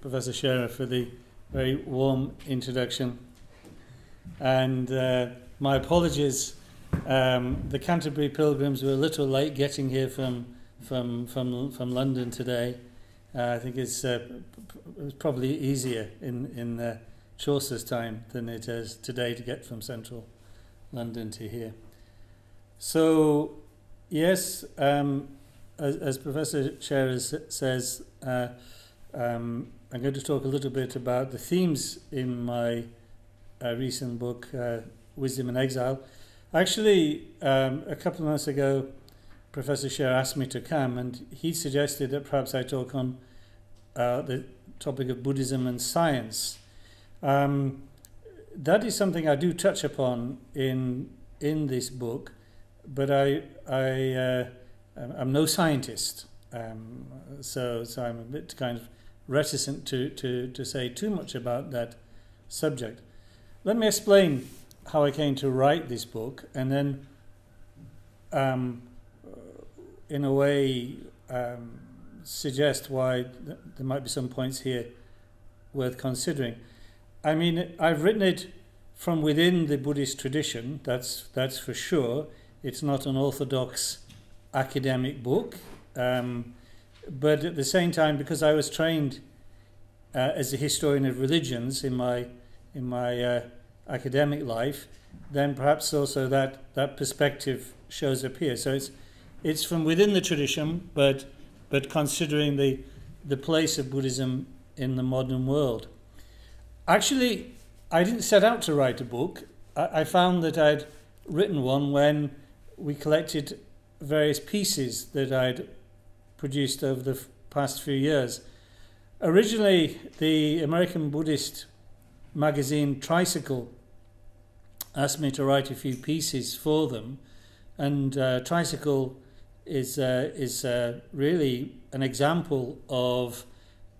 Professor Scherer, for the very warm introduction. And uh, my apologies. Um, the Canterbury Pilgrims were a little late getting here from from from from London today. Uh, I think it's uh, it was probably easier in in uh, Chaucer's time than it is today to get from central London to here. So, yes, um, as, as, Professor Scherer says, uh, um, I'm going to talk a little bit about the themes in my uh, recent book, uh, Wisdom in Exile. Actually, um, a couple of months ago, Professor Scherer asked me to come, and he suggested that perhaps I talk on uh, the topic of Buddhism and science. Um, that is something I do touch upon in in this book, but I I uh, I'm no scientist, um, so so I'm a bit kind of reticent to, to to say too much about that subject. Let me explain how I came to write this book, and then, um, in a way, um, suggest why th- there might be some points here worth considering. I mean, I've written it from within the Buddhist tradition. That's that's for sure. It's not an orthodox academic book, um, but at the same time, because I was trained uh, as a historian of religions in my in my uh, academic life, then perhaps also that that perspective shows up here. So it's it's from within the tradition, but but considering the the place of Buddhism in the modern world. Actually, I didn't set out to write a book. I, I found that I'd written one when we collected various pieces that I'd produced over the past few years. Originally, the American Buddhist magazine Tricycle asked me to write a few pieces for them, and uh, Tricycle is uh, is uh, really an example of,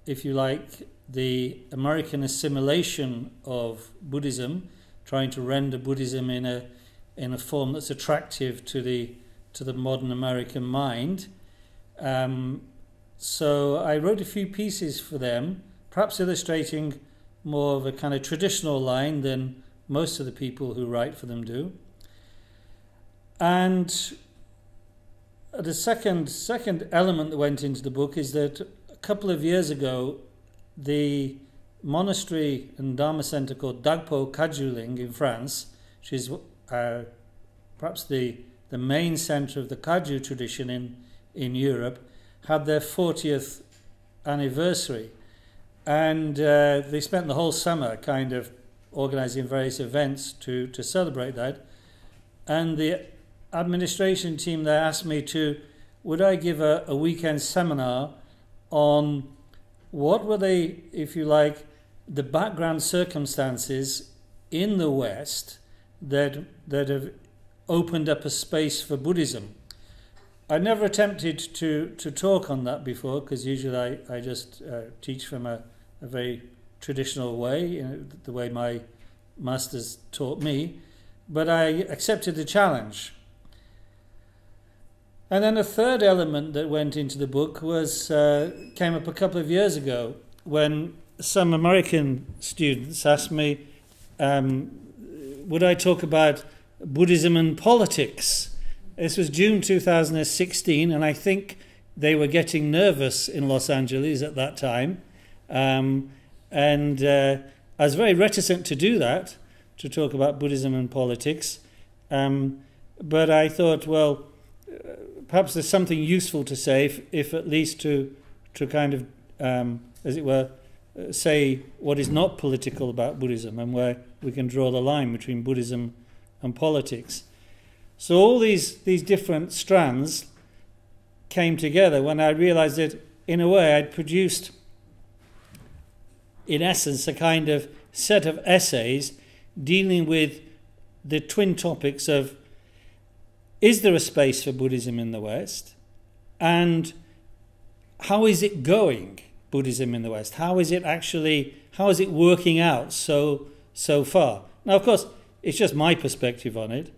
if you like, the American assimilation of Buddhism, trying to render Buddhism in a in a form that's attractive to the to the modern American mind. Um, so I wrote a few pieces for them, perhaps illustrating more of a kind of traditional line than most of the people who write for them do. And the second second element that went into the book is that a couple of years ago the monastery and Dharma center called Dagpo Kagyu in France, which is uh, perhaps the, the main center of the Kagyu tradition in, in Europe, had their 40th anniversary. And uh, they spent the whole summer kind of organizing various events to, to celebrate that. And the administration team there asked me to, would I give a, a weekend seminar on what were they, if you like, the background circumstances in the West that that have opened up a space for Buddhism. I never attempted to, to talk on that before because usually I, I just uh, teach from a, a very traditional way, you know, the way my masters taught me. But I accepted the challenge and then a third element that went into the book was uh, came up a couple of years ago when some American students asked me, um, would I talk about Buddhism and politics? This was June 2016, and I think they were getting nervous in Los Angeles at that time. Um, and uh, I was very reticent to do that, to talk about Buddhism and politics. Um, but I thought, well, perhaps there's something useful to say, if, if at least to to kind of, um, as it were, uh, say what is not political about Buddhism and where we can draw the line between Buddhism and politics. So all these these different strands came together when I realized that in a way I'd produced in essence a kind of set of essays dealing with the twin topics of is there a space for Buddhism in the West? And how is it going, Buddhism in the West? How is it actually, how is it working out so, so far? Now, of course, it's just my perspective on it.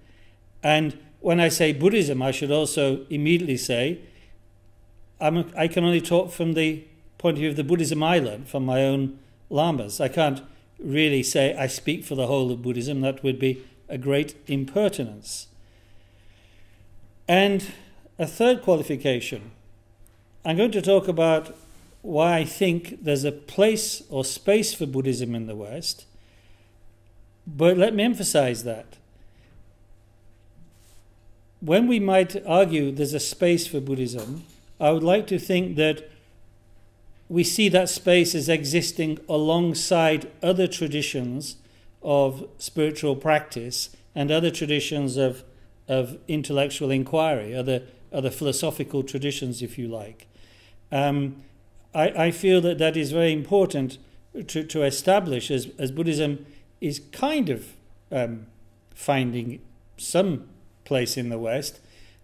And when I say Buddhism, I should also immediately say I'm a, I can only talk from the point of view of the Buddhism I learned from my own lamas. I can't really say I speak for the whole of Buddhism, that would be a great impertinence. And a third qualification I'm going to talk about why I think there's a place or space for Buddhism in the West, but let me emphasize that. When we might argue there's a space for Buddhism, I would like to think that we see that space as existing alongside other traditions of spiritual practice and other traditions of, of intellectual inquiry, other, other philosophical traditions, if you like. Um, I, I feel that that is very important to, to establish as, as Buddhism is kind of um, finding some place in the West,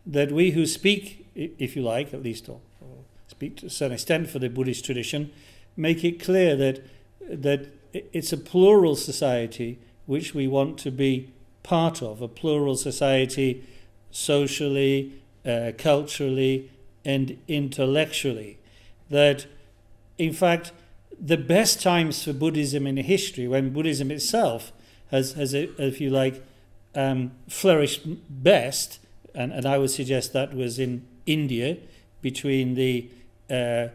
that we who speak, if you like, at least, or, or speak to a certain extent for the Buddhist tradition, make it clear that that it's a plural society which we want to be part of, a plural society socially, uh, culturally, and intellectually. That, in fact, the best times for Buddhism in history, when Buddhism itself has, has if you like, um, flourished best, and, and I would suggest that was in India between the uh,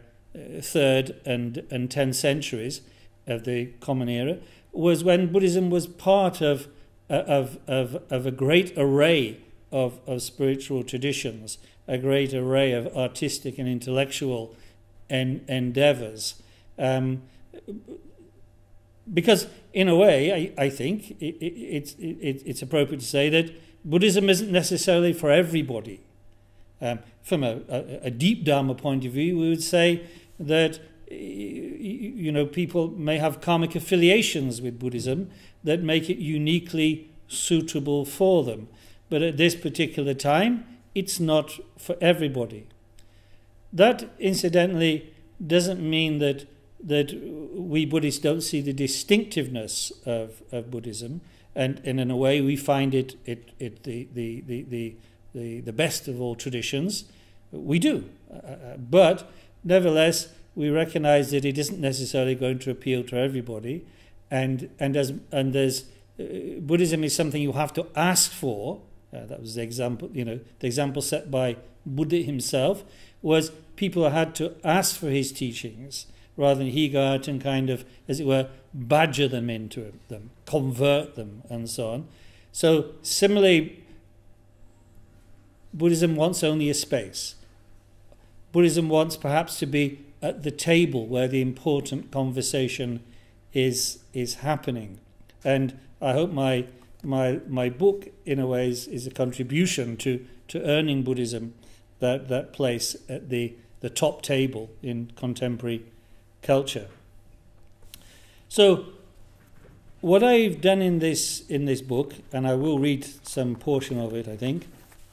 third and, and tenth centuries of the Common Era, was when Buddhism was part of, uh, of, of, of a great array of, of spiritual traditions, a great array of artistic and intellectual en- endeavors. Um, because, in a way, I, I think it, it, it's, it, it's appropriate to say that Buddhism isn't necessarily for everybody. Um, from a, a, a deep Dharma point of view, we would say that you know people may have karmic affiliations with Buddhism that make it uniquely suitable for them. But at this particular time, it's not for everybody. That, incidentally, doesn't mean that that we Buddhists don't see the distinctiveness of, of Buddhism, and, and in a way we find it, it, it the, the, the, the, the, best of all traditions. We do. Uh, uh but nevertheless, we recognize that it isn't necessarily going to appeal to everybody. And, and, as, and there's, uh, Buddhism is something you have to ask for. Uh, that was the example, you know, the example set by Buddha himself was people had to ask for his teachings rather than he go out and kind of, as it were, badger them into them, convert them, and so on. So, similarly, Buddhism wants only a space. Buddhism wants perhaps to be at the table where the important conversation is is happening. And I hope my my my book in a way is, is a contribution to, to earning Buddhism that, that place at the, the top table in contemporary culture. So, what I've done in this in this book, and I will read some portion of it, I think,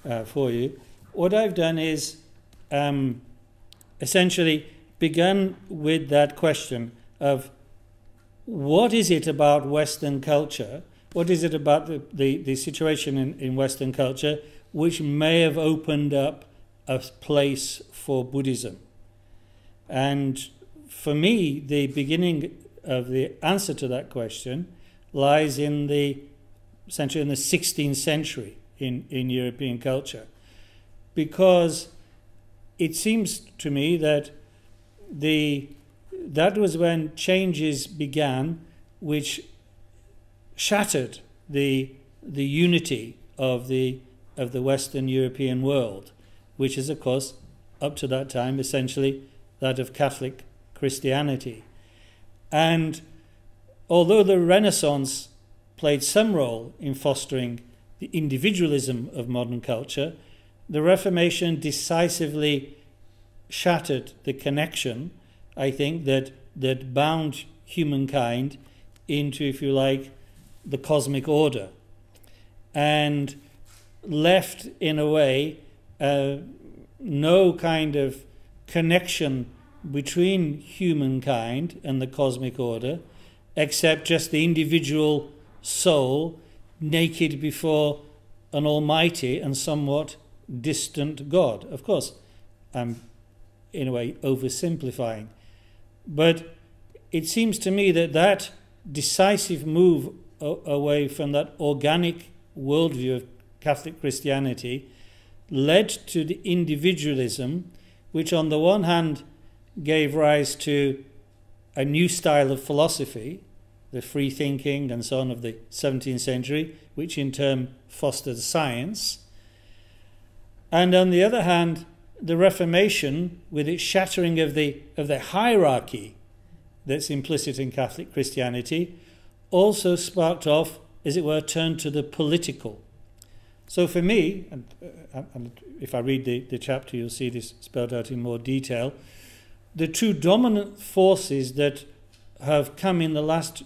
uh, for you. What I've done is um, essentially begun with that question of what is it about Western culture? What is it about the, the, the situation in, in Western culture which may have opened up a place for Buddhism? And for me, the beginning of the answer to that question lies in the essentially in the 16th century in, in European culture. Because it seems to me that the that was when changes began which shattered the the unity of the of the Western European world, which is of course up to that time essentially that of Catholic Christianity. And although the Renaissance played some role in fostering the individualism of modern culture, the Reformation decisively shattered the connection, I think, that, that bound humankind into, if you like, the cosmic order and left, in a way, uh, no kind of connection between humankind and the cosmic order, except just the individual soul naked before an almighty and somewhat distant God. Of course, I'm in a way oversimplifying, But it seems to me that that decisive move away from that organic worldview of Catholic Christianity led to the individualism, which on the one hand gave rise to a new style of philosophy, the free thinking and so on of the 17th century, which in turn fostered science. And on the other hand, the Reformation, with its shattering of the, of the hierarchy that's implicit in Catholic Christianity, also sparked off, as it were, turned to the political. So for me, and, uh, and if I read the, the chapter, you'll see this spelled out in more detail. The two dominant forces that have come in the last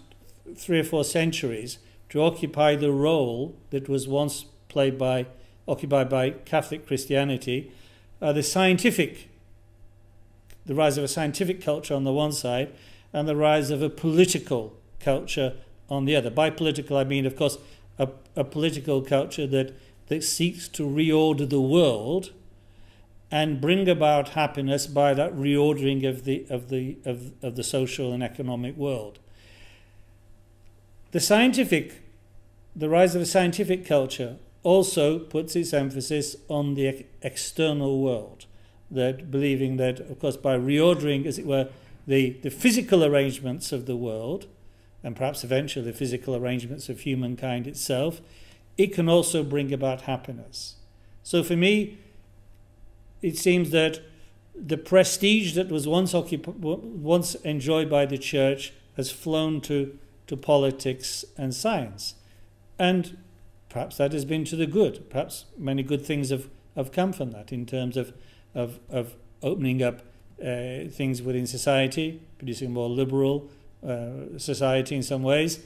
three or four centuries to occupy the role that was once played by occupied by Catholic Christianity are the scientific, the rise of a scientific culture on the one side, and the rise of a political culture on the other. By political, I mean, of course, a, a political culture that, that seeks to reorder the world and bring about happiness by that reordering of the, of the, of, of the social and economic world. The scientific, the rise of a scientific culture also puts its emphasis on the external world, that believing that, of course, by reordering, as it were, the, the physical arrangements of the world, and perhaps eventually the physical arrangements of humankind itself, it can also bring about happiness. So for me, it seems that the prestige that was once, occup- once enjoyed by the church has flown to, to politics and science. And perhaps that has been to the good. Perhaps many good things have, have come from that in terms of, of, of opening up uh, things within society, producing a more liberal uh, society in some ways.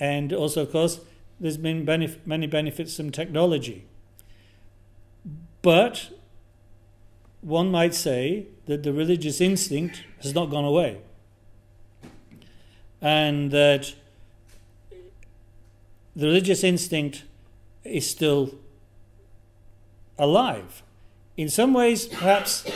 And also, of course, there's been benef- many benefits from technology. But one might say that the religious instinct has not gone away. And that the religious instinct is still alive. In some ways, perhaps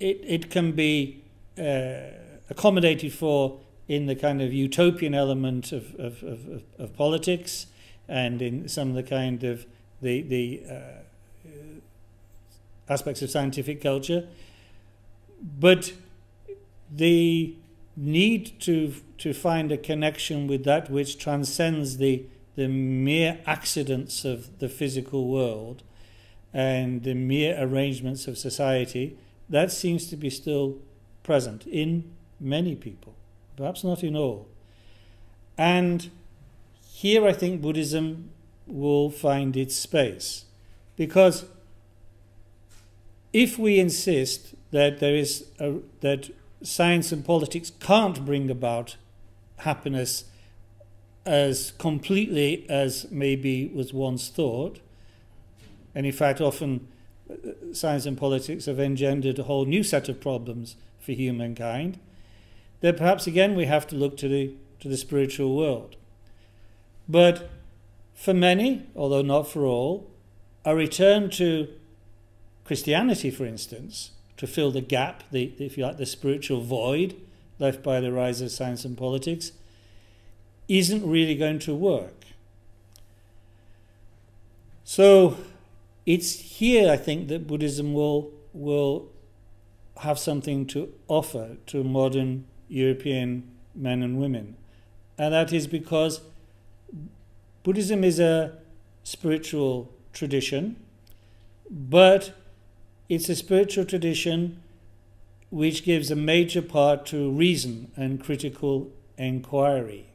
it, it can be uh, accommodated for in the kind of utopian element of, of, of, of, politics and in some of the kind of the, the uh, aspects of scientific culture. But the need to, to find a connection with that which transcends the, the mere accidents of the physical world and the mere arrangements of society, that seems to be still present in many people perhaps not in all. And here I think Buddhism will find its space. Because if we insist that there is a, that science and politics can't bring about happiness as completely as maybe was once thought, and in fact, often uh, science and politics have engendered a whole new set of problems for humankind then perhaps again we have to look to the, to the spiritual world. But for many, although not for all, a return to Christianity, for instance, to fill the gap, the, if you like, the spiritual void left by the rise of science and politics, isn't really going to work. So it's here, I think, that Buddhism will, will have something to offer to modern European men and women. And that is because Buddhism is a spiritual tradition, but it's a spiritual tradition which gives a major part to reason and critical inquiry.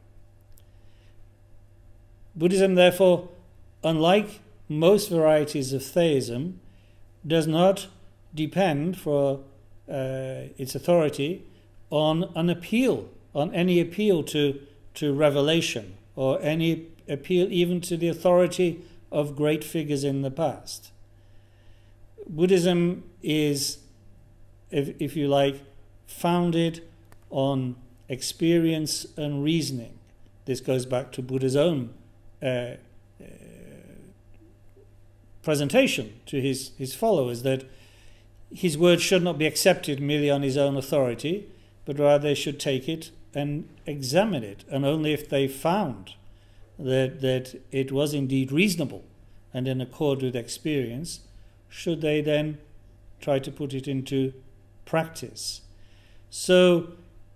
Buddhism, therefore, unlike most varieties of theism, does not depend for uh, its authority on an appeal, on any appeal to, to revelation or any appeal even to the authority of great figures in the past. Buddhism is, if, if you like, founded on experience and reasoning. This goes back to Buddha's own uh, uh, presentation to his, his followers that his words should not be accepted merely on his own authority, but rather they should take it and examine it. And only if they found that, that it was indeed reasonable and in accord with experience, should they then try to put it into practice. So,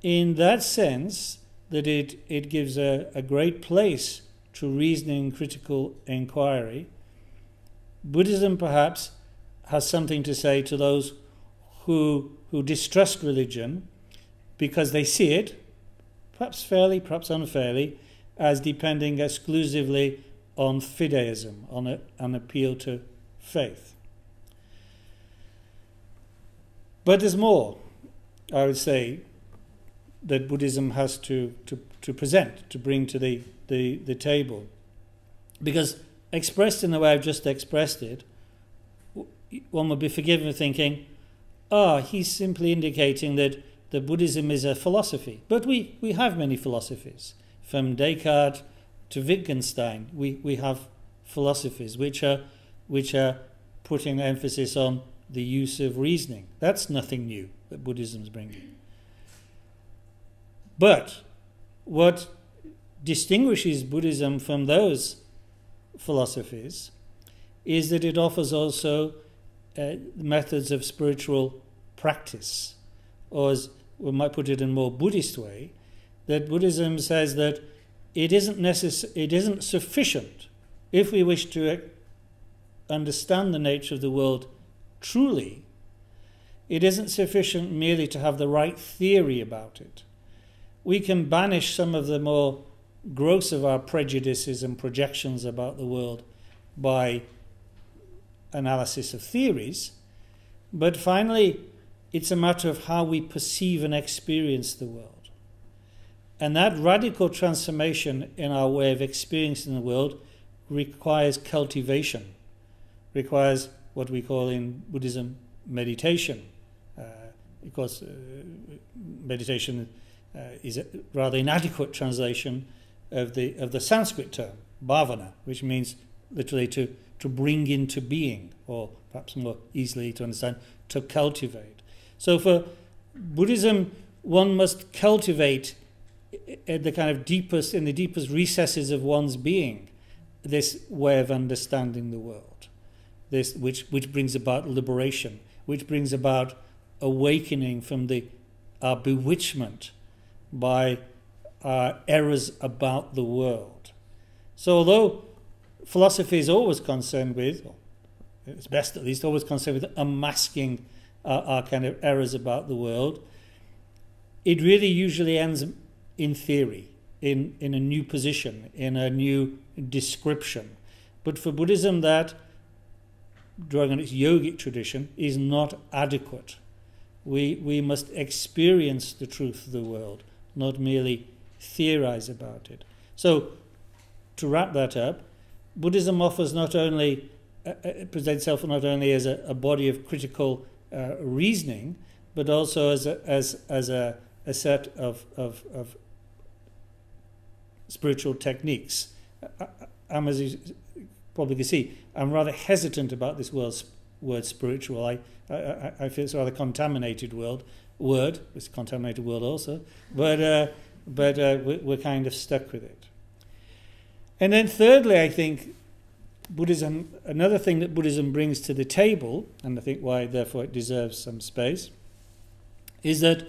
in that sense, that it, it gives a, a great place to reasoning critical inquiry, Buddhism perhaps has something to say to those who, who distrust religion because they see it, perhaps fairly, perhaps unfairly, as depending exclusively on fideism, on a, an appeal to faith. But there's more, I would say, that Buddhism has to, to, to present, to bring to the, the, the table. Because expressed in the way I've just expressed it, one would be forgiven for thinking, ah, oh, he's simply indicating that, that Buddhism is a philosophy. But we, we have many philosophies. From Descartes to Wittgenstein, we, we have philosophies which are, which are putting emphasis on the use of reasoning. That's nothing new that Buddhism is bringing. But what distinguishes Buddhism from those philosophies is that it offers also uh, methods of spiritual practice, or as we might put it in a more Buddhist way, that Buddhism says that it isn't necess- it isn't sufficient if we wish to understand the nature of the world truly, it isn't sufficient merely to have the right theory about it. We can banish some of the more gross of our prejudices and projections about the world by analysis of theories, but finally, it's a matter of how we perceive and experience the world. And that radical transformation in our way of experiencing the world requires cultivation, requires what we call in Buddhism meditation. Uh, because uh, meditation uh, is a rather inadequate translation of the of the Sanskrit term bhavana, which means literally to to bring into being, or perhaps more easily to understand, to cultivate. So for Buddhism, one must cultivate at the kind of deepest in the deepest recesses of one's being this way of understanding the world this, which, which brings about liberation, which brings about awakening from the our bewitchment by our errors about the world. So, although philosophy is always concerned with, it's best at least, always concerned with unmasking our, our kind of errors about the world, it really usually ends in theory, in, in a new position, in a new description. But for Buddhism, that drawing on its yogic tradition, is not adequate. We, we must experience the truth of the world, not merely theorize about it. So, to wrap that up, Buddhism offers not only, uh, uh presents itself not only as a, a body of critical uh, reasoning, but also as a, as, as a, a set of, of, of spiritual techniques. Amazu probably can see, I'm rather hesitant about this word, word spiritual. I, I, I feel it's a rather contaminated word. Word, it's a contaminated word also, but uh, but uh, we're, we're kind of stuck with it. And then thirdly, I think Buddhism, another thing that Buddhism brings to the table, and I think why therefore it deserves some space, is that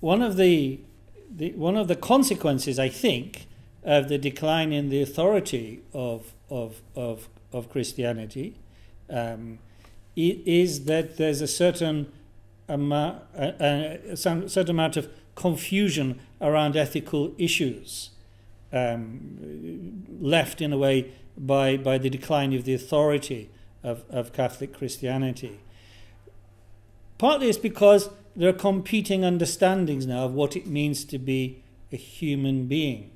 one of the, the one of the consequences, I think, of the decline in the authority of of, of, of Christianity um, is that there's a certain amount, a, a, certain amount of confusion around ethical issues um, left in a way by, by the decline of the authority of, of Catholic Christianity. Partly it's because there are competing understandings now of what it means to be a human being.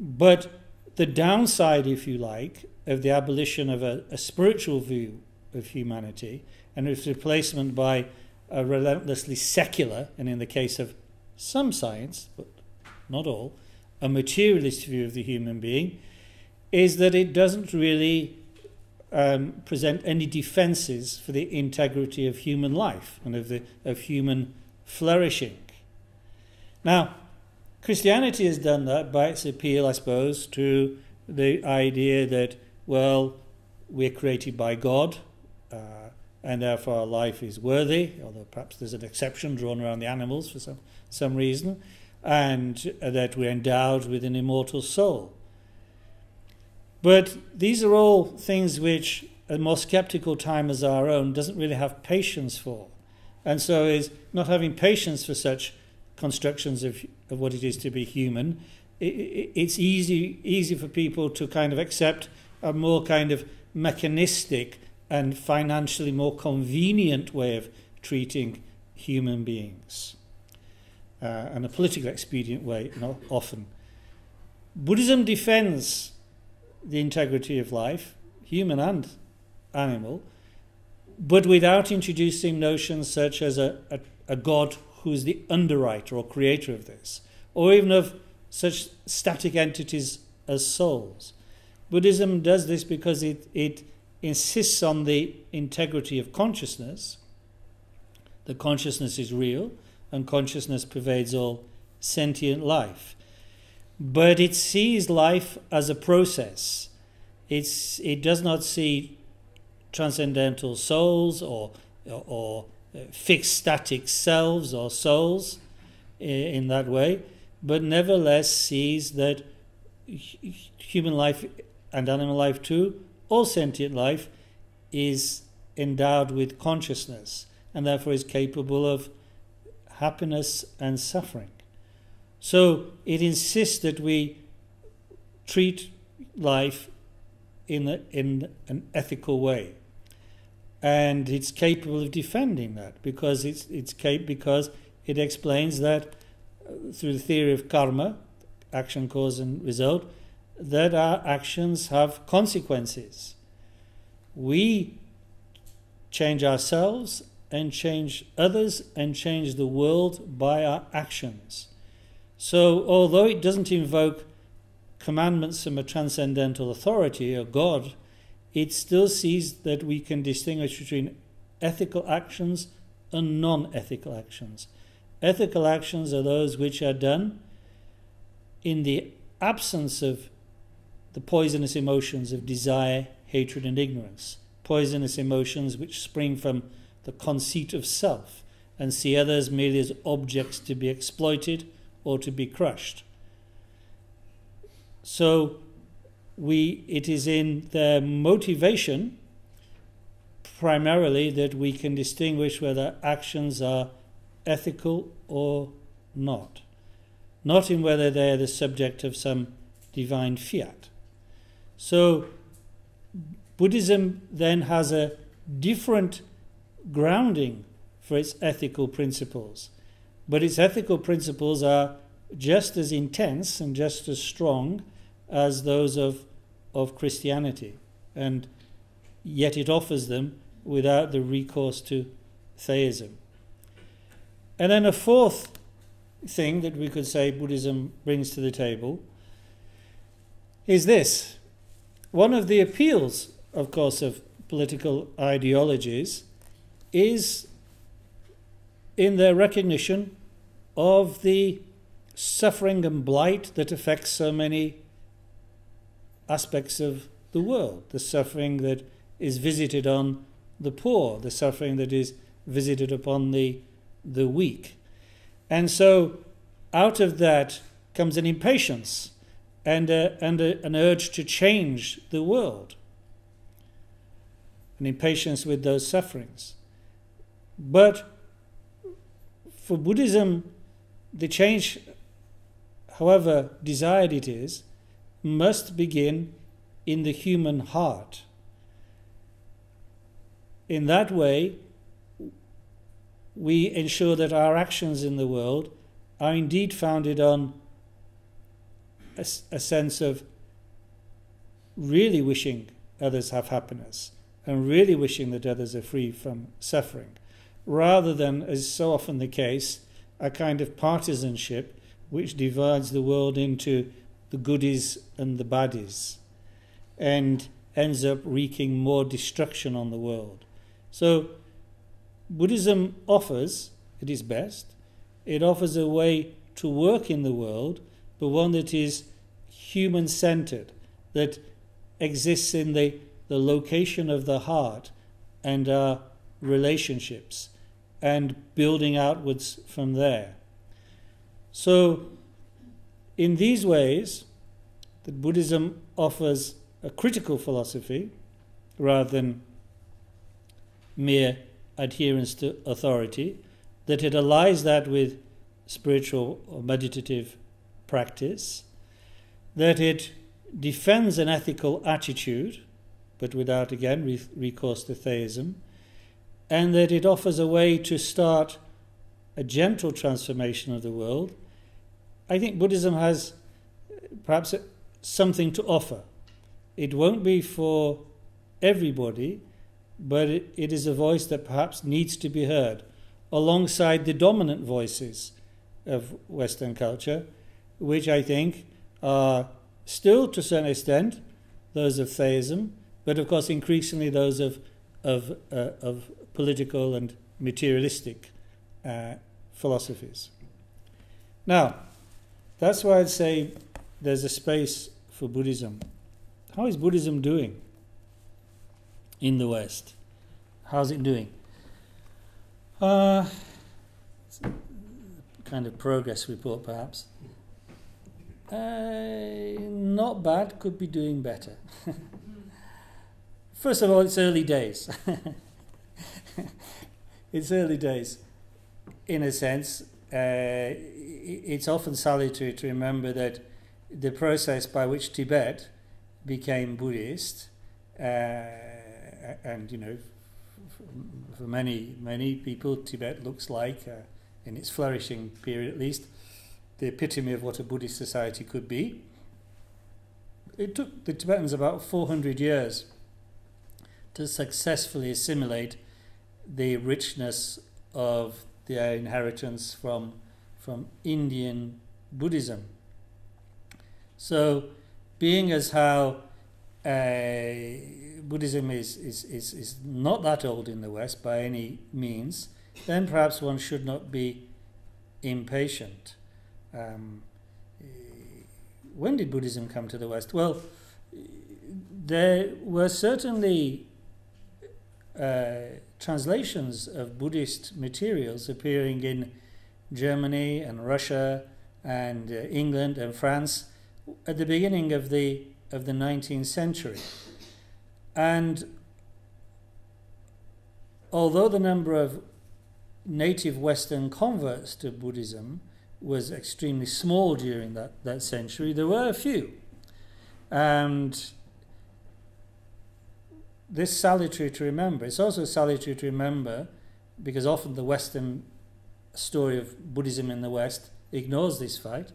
But the downside, if you like, of the abolition of a, a spiritual view of humanity and its replacement by a relentlessly secular, and in the case of some science, but not all, a materialist view of the human being, is that it doesn't really um, present any defenses for the integrity of human life and of, the, of human flourishing. Now, Christianity has done that by its appeal, I suppose, to the idea that, well, we're created by God, uh, and therefore our life is worthy, although perhaps there's an exception drawn around the animals for some, some reason, and that we're endowed with an immortal soul. But these are all things which a more skeptical time as our own doesn't really have patience for. And so is not having patience for such constructions of, of what it is to be human. It, it, it's easy, easy for people to kind of accept a more kind of mechanistic and financially more convenient way of treating human beings. Uh, and a political expedient way, know, often. Buddhism defends the integrity of life, human and animal, but without introducing notions such as a, a, a God who's the underwriter or creator of this, or even of such static entities as souls. Buddhism does this because it, it insists on the integrity of consciousness, that consciousness is real and consciousness pervades all sentient life. But it sees life as a process. It's, it does not see transcendental souls or, or uh, fixed static selves or souls in that way, but nevertheless sees that human life and animal life too, all sentient life, is endowed with consciousness and therefore is capable of happiness and suffering. So it insists that we treat life in, a, in an ethical way and it's capable of defending that because it's it's cap- because it explains that uh, through the theory of karma, action, cause, and result, that our actions have consequences. We change ourselves and change others and change the world by our actions. So, although it doesn't invoke commandments from a transcendental authority or God, it still sees that we can distinguish between ethical actions and non ethical actions. Ethical actions are those which are done in the absence of the poisonous emotions of desire, hatred, and ignorance. Poisonous emotions which spring from the conceit of self and see others merely as objects to be exploited or to be crushed. So, we it is in their motivation primarily that we can distinguish whether actions are ethical or not, not in whether they are the subject of some divine fiat. So, Buddhism then has a different grounding for its ethical principles, but its ethical principles are just as intense and just as strong as those of of Christianity, and yet it offers them without the recourse to theism. And then a fourth thing that we could say Buddhism brings to the table is this. One of the appeals, of course, of political ideologies is in their recognition of the suffering and blight that affects so many aspects of the world, the suffering that is visited on the poor, the suffering that is visited upon the, the weak. And so, out of that comes an impatience and, a, and a, an urge to change the world, an impatience with those sufferings. But for Buddhism, the change, however desired it is, must begin in the human heart. In that way, we ensure that our actions in the world are indeed founded on a, a, sense of really wishing others have happiness and really wishing that others are free from suffering, rather than, as so often the case, a kind of partisanship which divides the world into the goodies and the baddies and ends up wreaking more destruction on the world. So, Buddhism offers, at its best, it offers a way to work in the world, but one that is human centered, that exists in the, the location of the heart and our relationships and building outwards from there. So, in these ways, that Buddhism offers a critical philosophy rather than mere adherence to authority, that it allies that with spiritual or meditative practice, that it defends an ethical attitude, but without again recourse to theism, and that it offers a way to start a gentle transformation of the world. I think Buddhism has uh, perhaps uh, something to offer. It won't be for everybody, but it, it is a voice that perhaps needs to be heard alongside the dominant voices of Western culture, which I think are still to certain extent those of theism, but of course increasingly those of, of, uh, of political and materialistic uh, philosophies. Now, that's why I'd say there's a space for Buddhism. How is Buddhism doing in the West? How's it doing? Uh, kind of progress report, perhaps. Uh, not bad, could be doing better. First of all, it's early days. it's early days. In a sense, uh, it's often salutary to remember that the process by which Tibet became Buddhist, uh, and you know, for many many people, Tibet looks like, uh, in its flourishing period at least, the epitome of what a Buddhist society could be. It took the Tibetans about 400 years to successfully assimilate the richness of their inheritance from, from Indian Buddhism. So, being as how uh, Buddhism is, is, is, is not that old in the West by any means, then perhaps one should not be impatient. Um, when did Buddhism come to the West? Well, there were certainly uh, translations of Buddhist materials appearing in Germany and Russia and uh, England and France at the beginning of the of the 19th century. And although the number of native Western converts to Buddhism was extremely small during that, that century, there were a few. And this salutary to remember. It's also salutary to remember because often the Western story of Buddhism in the West ignores this fact.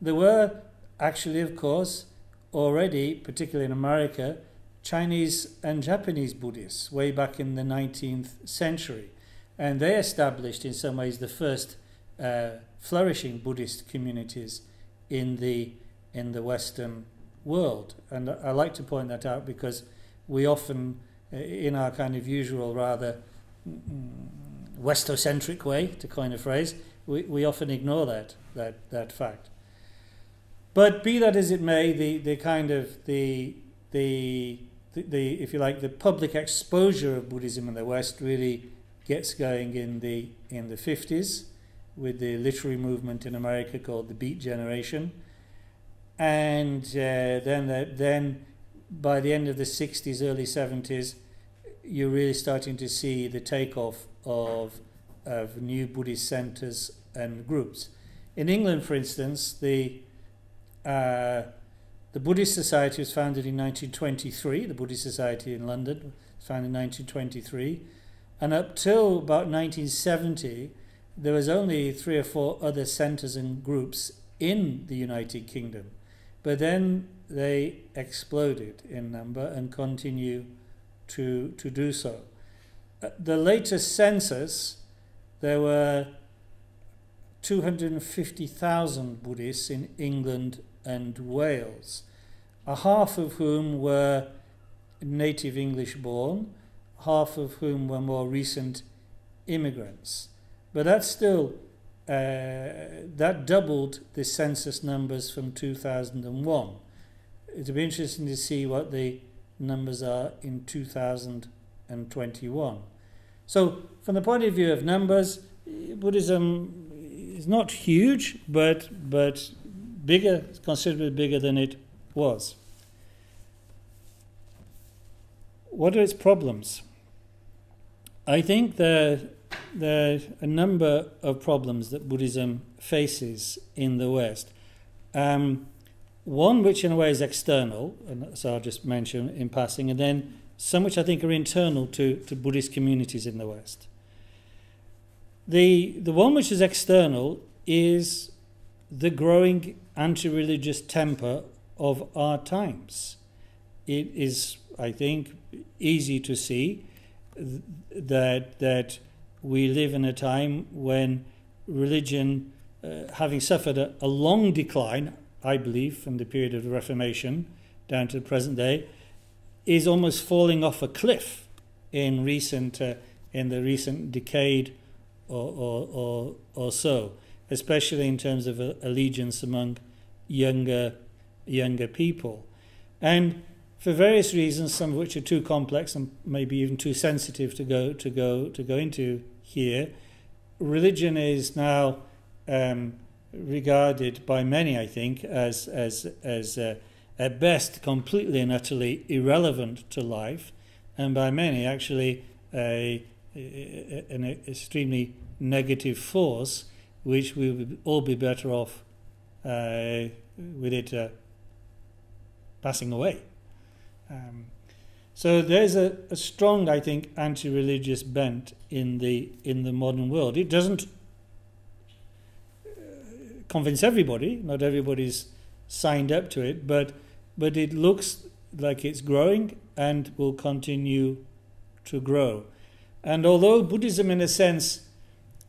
There were actually, of course, already, particularly in America, Chinese and Japanese Buddhists way back in the 19th century. And they established, in some ways, the first uh, flourishing Buddhist communities in the, in the Western world. And I like to point that out because we often, uh, in our kind of usual, rather mm, Westocentric way, to coin a phrase, we, we often ignore that, that, that fact. But be that as it may, the, the kind of the, the, the, if you like, the public exposure of Buddhism in the West really gets going in the, in the 50s with the literary movement in America called the Beat Generation. And uh, then, the, then by the end of the 60s, early 70s, you're really starting to see the takeoff of, of new Buddhist centers and groups. In England, for instance, the uh, the Buddhist Society was founded in 1923. The Buddhist Society in London was founded in 1923, and up till about 1970, there was only three or four other centres and groups in the United Kingdom. But then they exploded in number and continue to, to do so. Uh, the latest census, there were 250,000 Buddhists in England and Wales, a half of whom were native English born, half of whom were more recent immigrants. But that's still uh, that doubled the census numbers from 2001. It'll be interesting to see what the numbers are in 2021. So, from the point of view of numbers, Buddhism is not huge, but but bigger, considerably bigger than it was. What are its problems? I think there, there are a number of problems that Buddhism faces in the West. Um, one which, in a way, is external, and so I'll just mention in passing, and then some which I think are internal to, to Buddhist communities in the West. The, the one which is external is the growing anti religious temper of our times. It is, I think, easy to see that, that we live in a time when religion, uh, having suffered a, a long decline, I believe, from the period of the Reformation down to the present day, is almost falling off a cliff in recent uh, in the recent decade or, or, or, or so, especially in terms of uh, allegiance among younger younger people, and for various reasons, some of which are too complex and maybe even too sensitive to go to go to go into here. Religion is now um, regarded by many, I think, as as as uh, at best completely and utterly irrelevant to life, and by many actually a, a, an extremely negative force, which we would all be better off uh, with it uh, passing away. Um, so there's a, a strong, I think, anti-religious bent in the in the modern world. It doesn't uh, convince everybody. Not everybody's signed up to it, but but it looks like it's growing and will continue to grow. And although Buddhism, in a sense,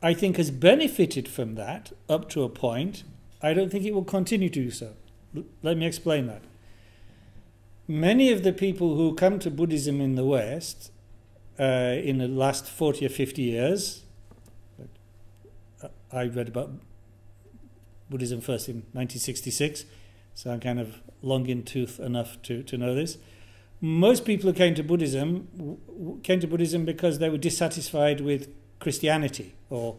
I think has benefited from that up to a point, I don't think it will continue to do so. Let me explain that. Many of the people who come to Buddhism in the West uh, in the last 40 or 50 years, I read about Buddhism first in 1966, so I'm kind of long in tooth enough to, to know this. Most people who came to Buddhism came to Buddhism because they were dissatisfied with Christianity or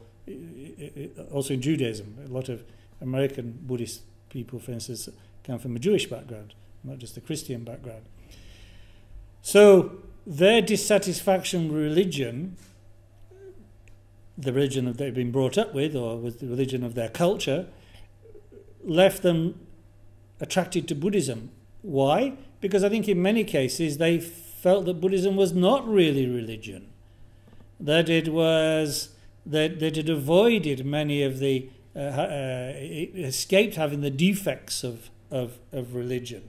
also in Judaism. A lot of American Buddhist people, for instance, come from a Jewish background, not just the Christian background. So their dissatisfaction with religion, the religion that they've been brought up with, or with the religion of their culture, left them attracted to Buddhism. Why? Because I think in many cases they felt that Buddhism was not really religion, that it was that, that it avoided many of the uh, uh, escaped having the defects of, of, of religion.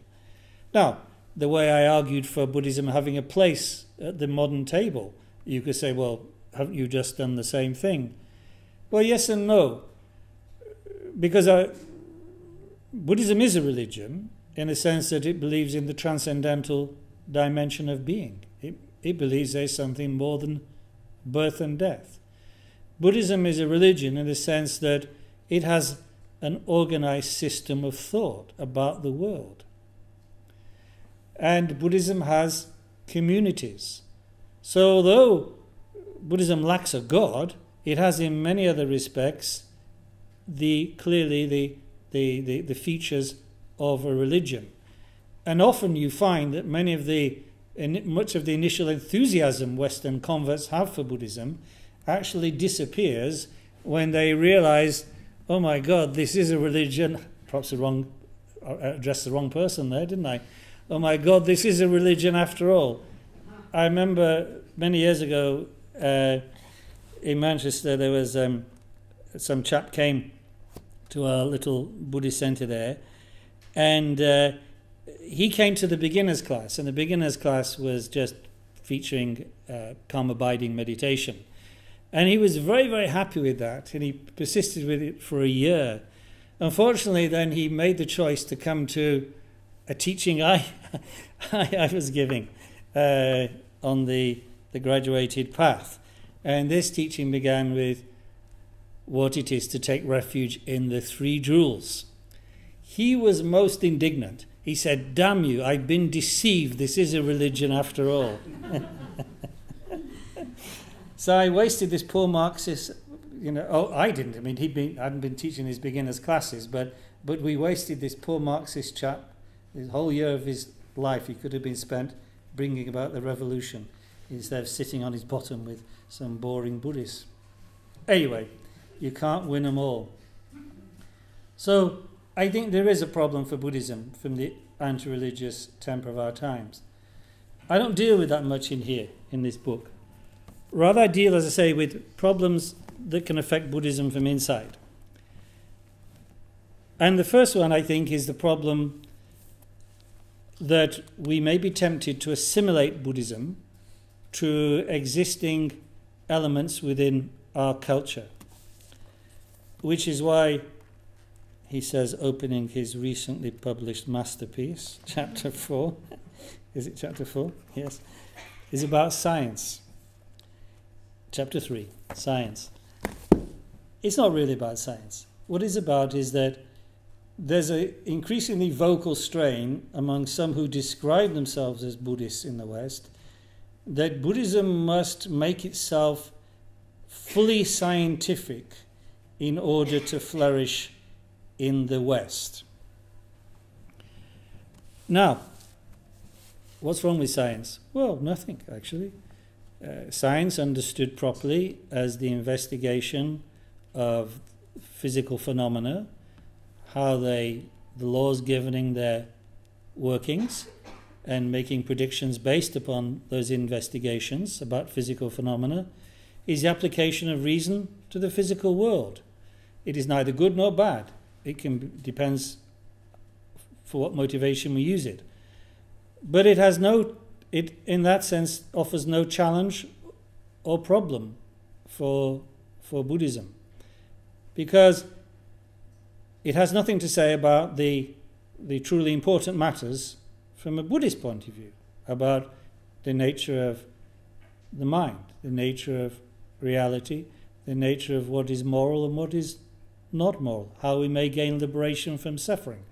Now, the way I argued for Buddhism having a place at the modern table, you could say, well, haven't you just done the same thing? Well, yes and no. Because I, Buddhism is a religion in the sense that it believes in the transcendental dimension of being. It, it believes there's something more than birth and death. Buddhism is a religion in the sense that it has an organized system of thought about the world. And Buddhism has communities. So, although Buddhism lacks a god, it has in many other respects the clearly the the, the, the features of a religion. And often you find that many of the much of the initial enthusiasm Western converts have for Buddhism actually disappears when they realize, oh my God, this is a religion. Perhaps the wrong uh, addressed the wrong person there, didn't I? Oh my God, this is a religion after all. I remember many years ago uh, in Manchester there was um, some chap came to our little Buddhist center there. And uh, he came to the beginner's class, and the beginner's class was just featuring uh, calm abiding meditation. And he was very, very happy with that, and he persisted with it for a year. Unfortunately, then he made the choice to come to a teaching I, I was giving uh, on the, the graduated path. And this teaching began with what it is to take refuge in the three jewels. He was most indignant. He said, Damn you, I've been deceived. This is a religion after all. so I wasted this poor Marxist, you know, oh, I didn't. I mean, he'd been, I hadn't been teaching his beginners' classes, but, but we wasted this poor Marxist chap, his whole year of his life he could have been spent bringing about the revolution instead of sitting on his bottom with some boring Buddhists. Anyway, you can't win them all. So I think there is a problem for Buddhism from the anti religious temper of our times. I don't deal with that much in here, in this book. Rather, I deal, as I say, with problems that can affect Buddhism from inside. And the first one, I think, is the problem that we may be tempted to assimilate Buddhism to existing elements within our culture, which is why he says, opening his recently published masterpiece, chapter 4, is it chapter 4? Yes, is about science. Chapter 3, science. It's not really about science. What it's about is that there's an increasingly vocal strain among some who describe themselves as Buddhists in the West that Buddhism must make itself fully scientific in order to flourish in the West. Now, what's wrong with science? Well, nothing actually. Uh, science, understood properly as the investigation of physical phenomena how they, the laws governing their workings and making predictions based upon those investigations about physical phenomena is the application of reason to the physical world. It is neither good nor bad. It can depends for what motivation we use it. But it has no it in that sense offers no challenge or problem for for Buddhism. Because it has nothing to say about the, the truly important matters from a Buddhist point of view, about the nature of the mind, the nature of reality, the nature of what is moral and what is not moral, how we may gain liberation from suffering.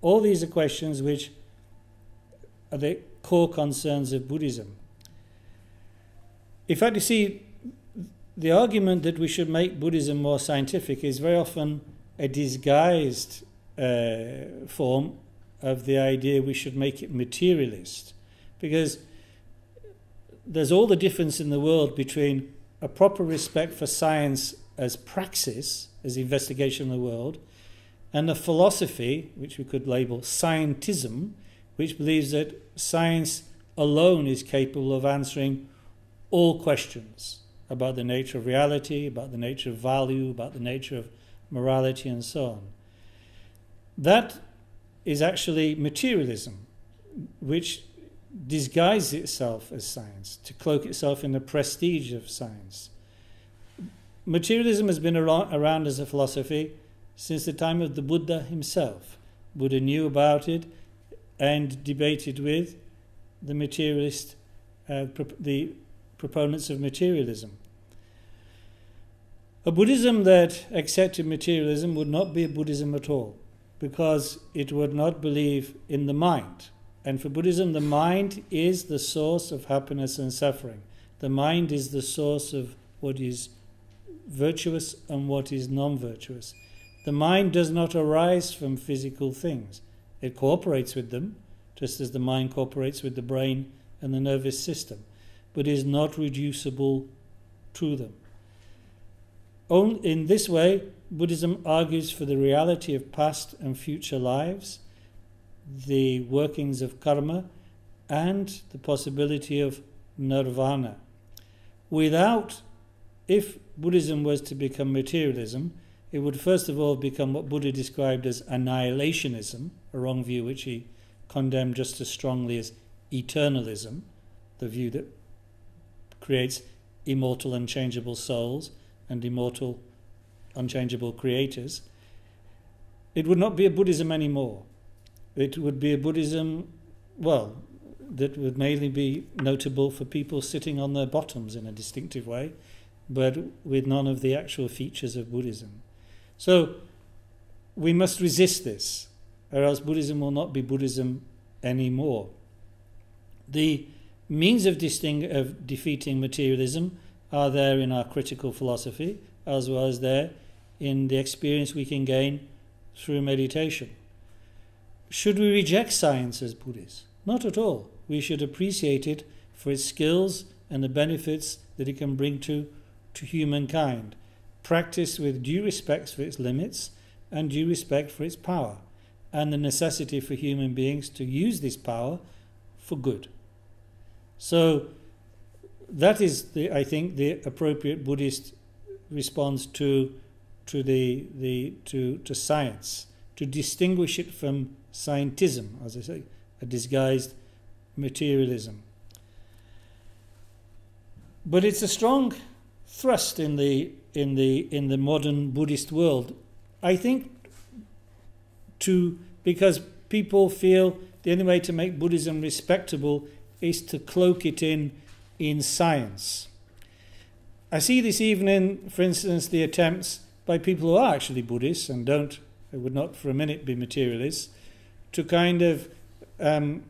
All these are questions which are the core concerns of Buddhism. In fact, you see, the argument that we should make Buddhism more scientific is very often a disguised uh, form of the idea we should make it materialist. Because there's all the difference in the world between a proper respect for science as praxis, as investigation of the world, and a philosophy, which we could label scientism, which believes that science alone is capable of answering all questions about the nature of reality, about the nature of value, about the nature of morality, and so on. That is actually materialism, which disguises itself as science, to cloak itself in the prestige of science. Materialism has been around as a philosophy since the time of the Buddha himself. Buddha knew about it and debated with the materialist, uh, the proponents of materialism. A Buddhism that accepted materialism would not be a Buddhism at all because it would not believe in the mind. And for Buddhism, the mind is the source of happiness and suffering. The mind is the source of what is virtuous and what is non virtuous. The mind does not arise from physical things, it cooperates with them, just as the mind cooperates with the brain and the nervous system, but is not reducible to them. In this way, Buddhism argues for the reality of past and future lives, the workings of karma, and the possibility of nirvana. Without, if Buddhism was to become materialism, it would first of all become what Buddha described as annihilationism, a wrong view which he condemned just as strongly as eternalism, the view that creates immortal, unchangeable souls and immortal, unchangeable creators, it would not be a Buddhism anymore. It would be a Buddhism, well, that would mainly be notable for people sitting on their bottoms in a distinctive way but with none of the actual features of Buddhism. So we must resist this, or else Buddhism will not be Buddhism anymore. The means of, of defeating materialism are there in our critical philosophy, as well as there in the experience we can gain through meditation. Should we reject science as Buddhists? Not at all. We should appreciate it for its skills and the benefits that it can bring to, to humankind, practiced with due respect for its limits and due respect for its power, and the necessity for human beings to use this power for good. So, that is, the, I think, the appropriate Buddhist response to, to, the, the, to, to science, to distinguish it from scientism, as I say, a disguised materialism. But it's a strong thrust in the in the in the modern Buddhist world. I think to because people feel the only way to make Buddhism respectable is to cloak it in in science. I see this evening, for instance, the attempts by people who are actually Buddhists and don't, would not for a minute be materialists, to kind of um,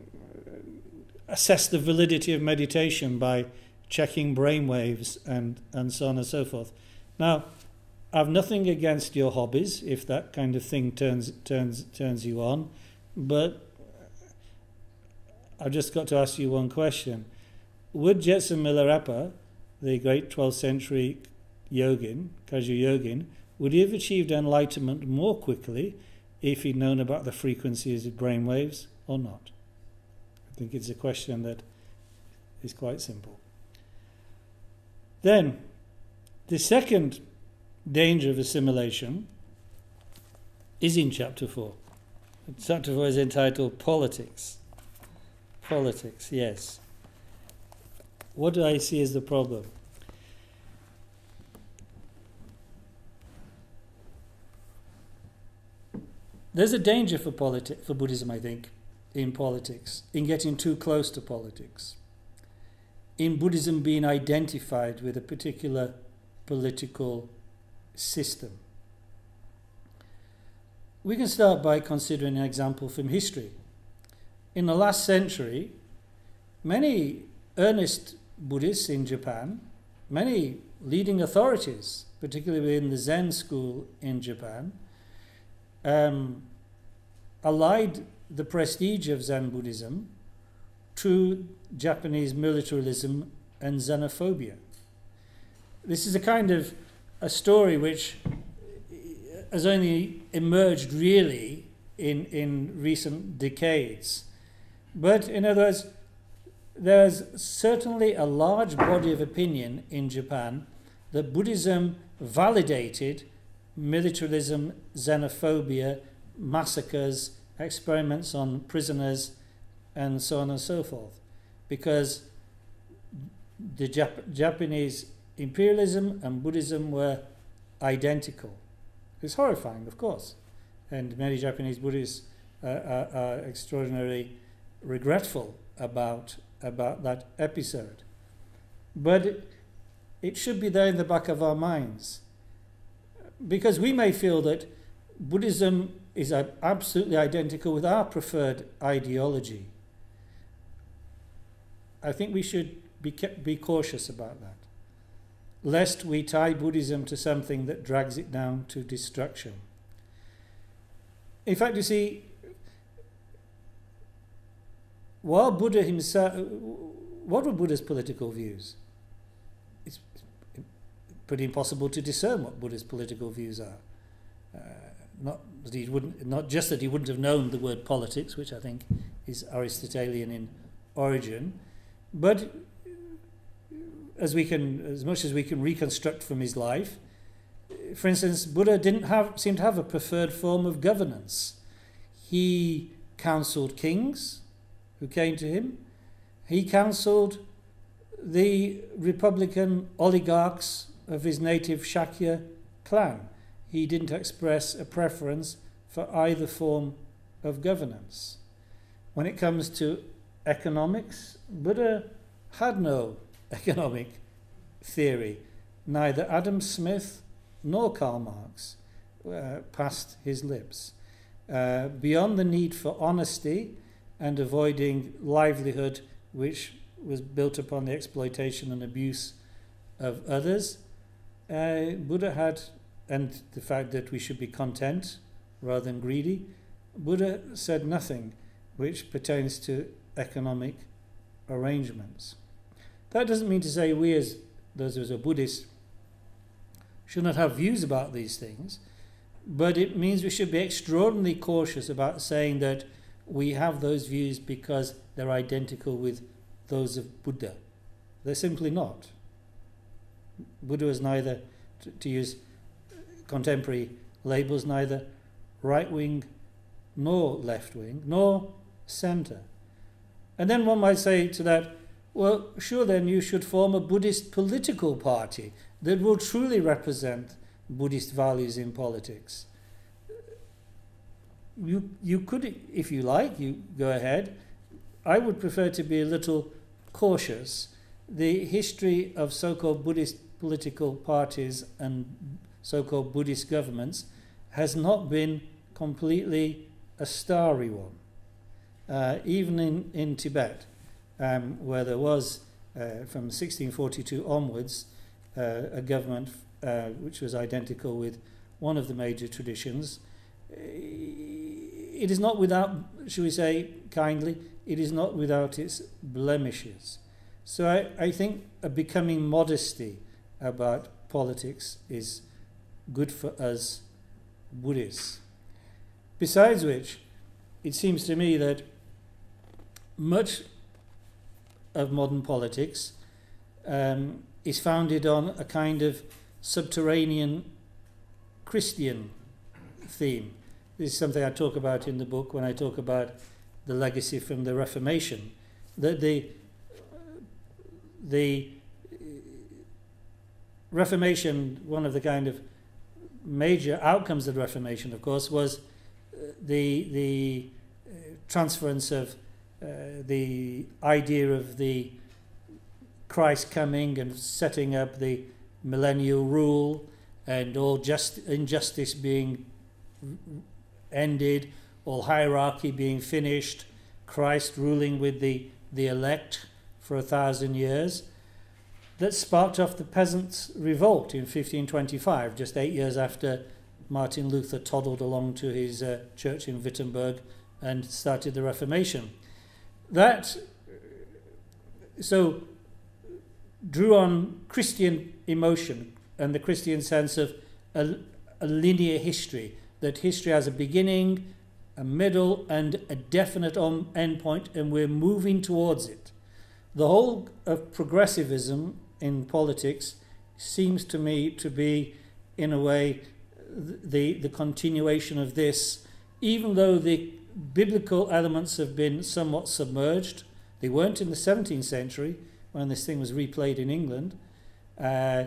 assess the validity of meditation by checking brain waves and, and so on and so forth. Now, I've nothing against your hobbies if that kind of thing turns turns turns you on, but I've just got to ask you one question. Would Jetsun Milarepa, the great 12th century yogin, Kagyu yogin, would he have achieved enlightenment more quickly if he'd known about the frequencies of brain waves or not? I think it's a question that is quite simple. Then, the second danger of assimilation is in chapter 4. Chapter 4 is entitled Politics. Politics, yes. What do I see as the problem? There's a danger for politi- for Buddhism, I think, in politics, in getting too close to politics in Buddhism being identified with a particular political system. We can start by considering an example from history. In the last century, many earnest Buddhists in Japan, many leading authorities, particularly in the Zen school in Japan, um, allied the prestige of Zen Buddhism to Japanese militarism and xenophobia. This is a kind of a story which has only emerged really in, in recent decades. But in other words, there's certainly a large body of opinion in Japan that Buddhism validated militarism, xenophobia, massacres, experiments on prisoners, and so on and so forth. Because the Jap- Japanese imperialism and Buddhism were identical. It's horrifying, of course. And many Japanese Buddhists uh, are, are extraordinarily regretful about, about that episode. But it, should be there in the back of our minds. Because we may feel that Buddhism is absolutely identical with our preferred ideology. I think we should be, be cautious about that, lest we tie Buddhism to something that drags it down to destruction. In fact, you see, while Buddha himself, what were Buddha's political views? It's pretty impossible to discern what Buddha's political views are. Uh, not that he wouldn't, not just that he wouldn't have known the word politics, which I think is Aristotelian in origin, but as we can, as much as we can reconstruct from his life, for instance, Buddha didn't have seem to have a preferred form of governance. He counseled kings who came to him. He counseled the republican oligarchs of his native Shakya clan. He didn't express a preference for either form of governance. When it comes to economics, Buddha had no economic theory. neither Adam Smith nor Karl Marx uh, passed his lips. Uh, beyond the need for honesty and avoiding livelihood which was built upon the exploitation and abuse of others, uh, Buddha had, and the fact that we should be content rather than greedy, Buddha said nothing which pertains to economic arrangements. That doesn't mean to say we, as those of us who are Buddhists, should not have views about these things, but it means we should be extraordinarily cautious about saying that we have those views because they're identical with those of Buddha. They're simply not. Buddha was neither, to, to use contemporary labels, neither right wing nor left wing, nor centre. And then one might say to that, well, sure, then you should form a Buddhist political party that will truly represent Buddhist values in politics. You, you could, if you like, you go ahead. I would prefer to be a little cautious. The history of so called Buddhist political parties and so called Buddhist governments has not been completely a starry one. Uh, even in, in Tibet, um, where there was, uh, from 1642 onwards, uh, a government uh, which was identical with one of the major traditions. It is not without, shall we say kindly, it is not without its blemishes. So I, I think a becoming modesty about politics is good for us Buddhists. Besides which, it seems to me that much of modern politics um, is founded on a kind of subterranean Christian theme. This is something I talk about in the book when I talk about the legacy from the Reformation. That the the Reformation, one of the kind of major outcomes of the Reformation, of course, was the the uh, transference of uh, the idea of the Christ coming and setting up the millennial rule and all just injustice being ended, all hierarchy being finished, Christ ruling with the, the elect for a thousand years, that sparked off the peasants' revolt in 1525, just eight years after Martin Luther toddled along to his uh, church in Wittenberg and started the Reformation. That, so drew on Christian emotion and the Christian sense of a, a linear history, that history has a beginning, a middle, and a definite end point, and we're moving towards it. The whole of progressivism in politics seems to me to be, in a way, the, the continuation of this, even though the biblical elements have been somewhat submerged. They weren't in the 17th century, when this thing was replayed in England. Uh,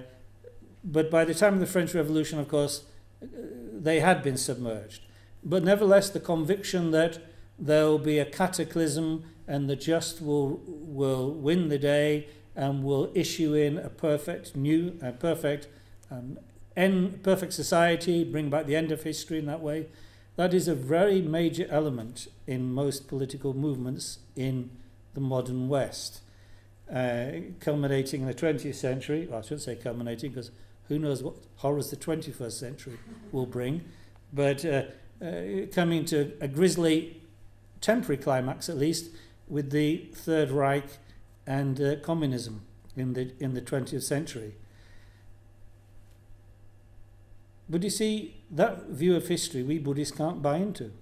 but by the time of the French Revolution, of course, they had been submerged. But nevertheless, the conviction that there will be a cataclysm and the just will, will win the day and will issue in a perfect new, a perfect, um, end, perfect society, bring back the end of history in that way. That is a very major element in most political movements in the modern West uh, culminating in the 20th century. Well, I shouldn't say culminating because who knows what horrors the 21st century will bring, but uh, uh, coming to a grisly temporary climax at least with the Third Reich and uh, communism in the in the 20th century. But you see, that view of history we Buddhists can't buy into.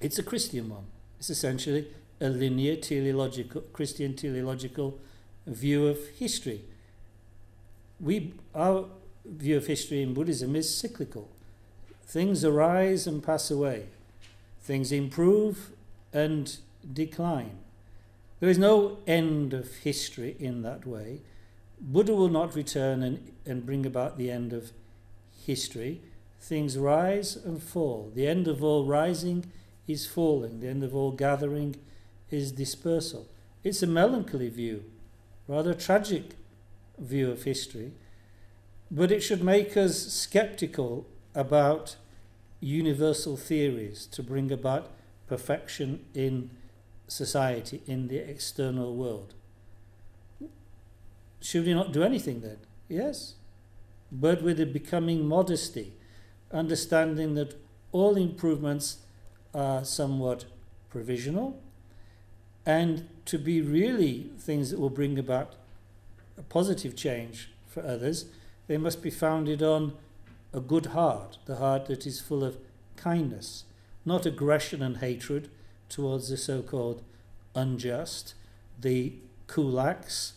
It's a Christian one. It's essentially a linear teleological, Christian teleological view of history. We, our view of history in Buddhism is cyclical. Things arise and pass away. Things improve and decline. There is no end of history in that way. Buddha will not return and, and bring about the end of history. Things rise and fall. The end of all rising is falling. The end of all gathering is dispersal. It's a melancholy view, rather tragic view of history. but it should make us skeptical about universal theories to bring about perfection in society, in the external world. Should we not do anything then? Yes. But with a becoming modesty, understanding that all improvements are somewhat provisional and to be really things that will bring about a positive change for others, they must be founded on a good heart, the heart that is full of kindness, not aggression and hatred towards the so called unjust, the kulaks,